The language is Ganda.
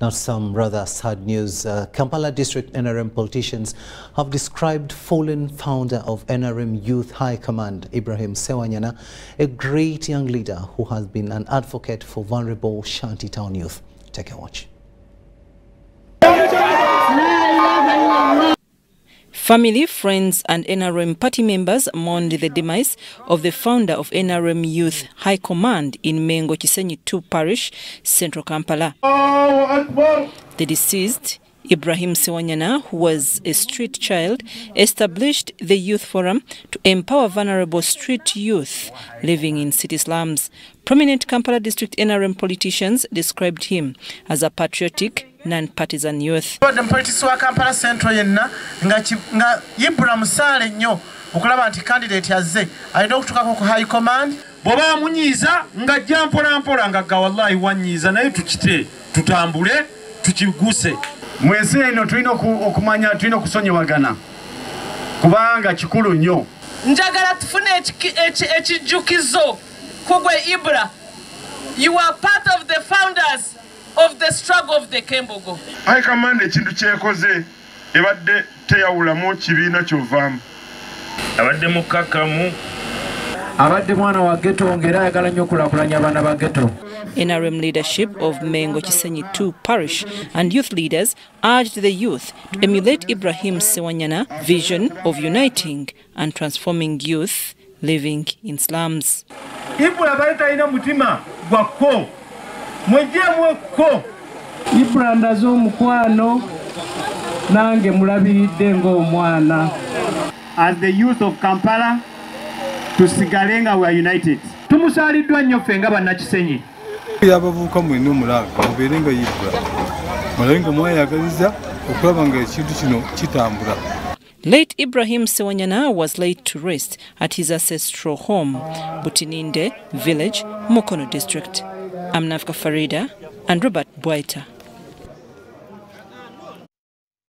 Now, some rather sad news. Uh, Kampala District NRM politicians have described fallen founder of NRM Youth High Command, Ibrahim Sewanyana, a great young leader who has been an advocate for vulnerable shantytown youth. Take a watch. Family, friends and NRM party members mourned the demise of the founder of NRM Youth High Command in Mengo Chisenyi 2 Parish, Central Kampala. The deceased, Ibrahim Sewanyana, who was a street child, established the Youth Forum to empower vulnerable street youth living in city slums. Prominent Kampala District NRM politicians described him as a patriotic, non-partisan youth. badde mupolitisi wa kampala central yenna nga nga yibula musaale nnyo okulaba nti kandidate azze alina okutukako ku high command. Bw'oba wamunyiiza ng'ajja mpolampola nga ga wallahi wanyiiza naye tukite tutambule tukiguse. Mu nsi eno tulina oku- okumanya tulina okusonyiwagana kubanga kikulu nnyo. Njagala tufune ekijjukizo kugwe ibra. You are part of the founders of the struggle of the kembogo high command ekintu kyekoze ebadde teyawulamu kibiina kyovaamu abadde mukakamu abadde mwana wa geto ng'era ayagala nnyo okulakulanya abaana ba ghetto. NRM leadership of Mengo Chisenyi 2 Parish and youth leaders urged the youth to emulate Ibrahim Sewanyana vision of uniting and transforming youth living in slums. ibula bali talina mutima gwakko mwejjeemwekko ibula ndaze omukwano nange mulabiridde ng'omwana. As the youth of kampala tusigale nga we are united. Tumusaaliddwa nnyo ffe nga bannakisenyi. Y'abavubuka mwena omulanga mubeere nga yibula mulabe nga mwayagaliza okulaba nga ekintu kino kitambula. Late Ibrahim Sewanyana was laid to rest at his ancestral home, Butininde village, Mukono district. I'm Nafka Farida and Robert Bwaita.